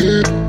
keep